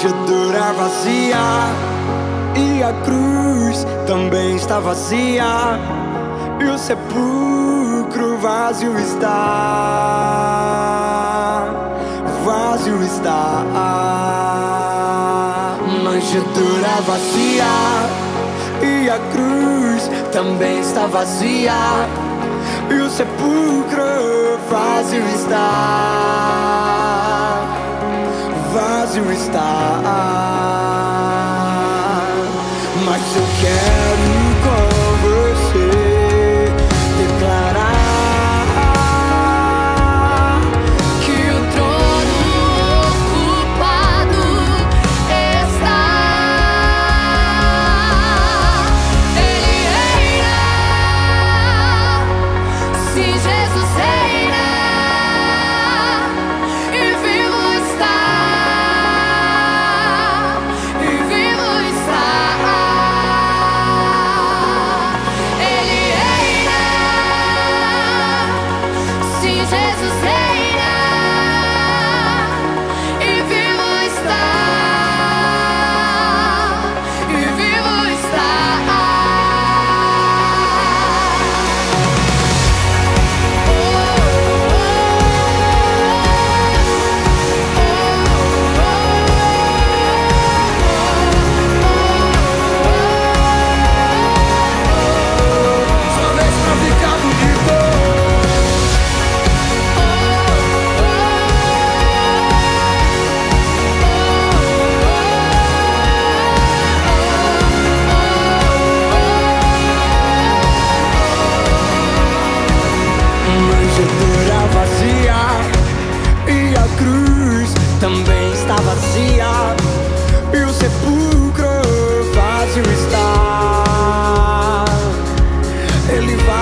manjedoura vazia. E a cruz também está vazia. E o sepulcro vazio está, vazio está. Manjedoura vazia. E a cruz também está vazia. E o sepulcro vazio está, vazio está. Mas eu quero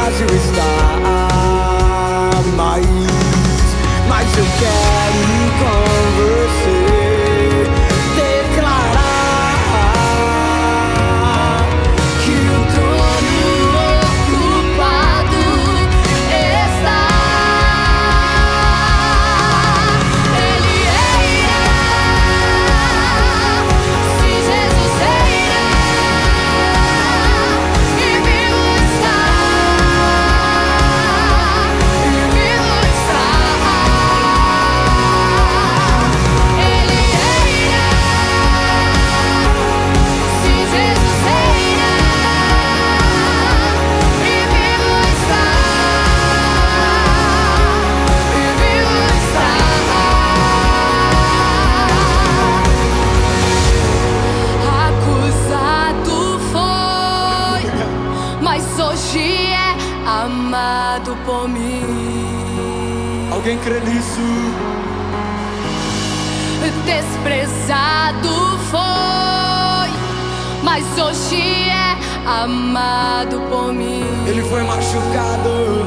Ele vazio está. Amado por mim. Alguém crê nisso? Desprezado foi, mas hoje é amado por mim. Ele foi machucado